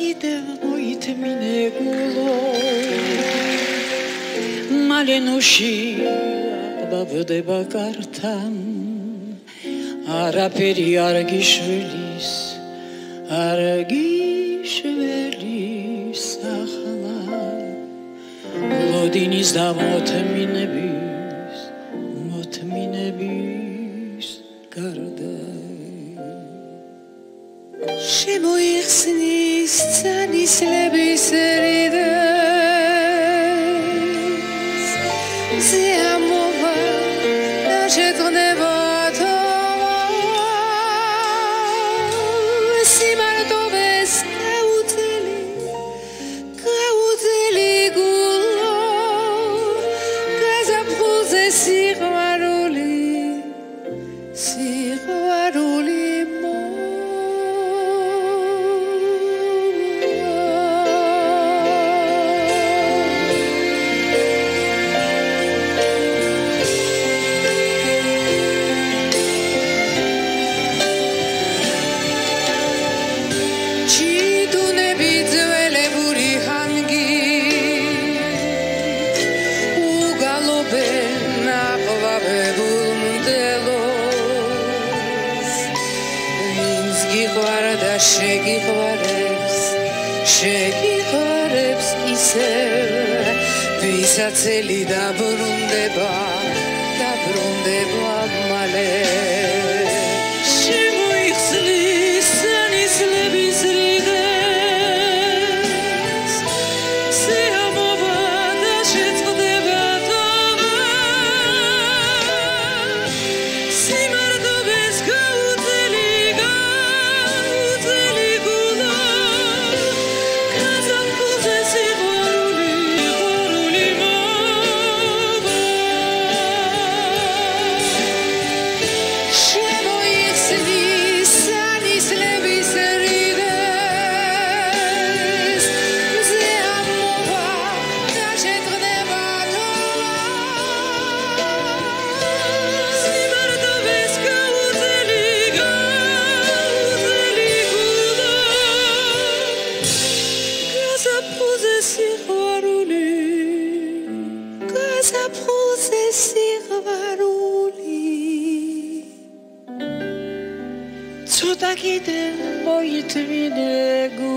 კიდევ მოითმინე გულო. მალენუში აბავდება კართან. არაფერი არ გიშველის არ გიშველის ახლა ლოდინის და მოთმინების Hisle bir შეგიყვარებს შეგიყვარებს ისე. ვისაცელი დაბრუნდება დაბრუნდება მალე baruli Co tak jeden moje ty minegu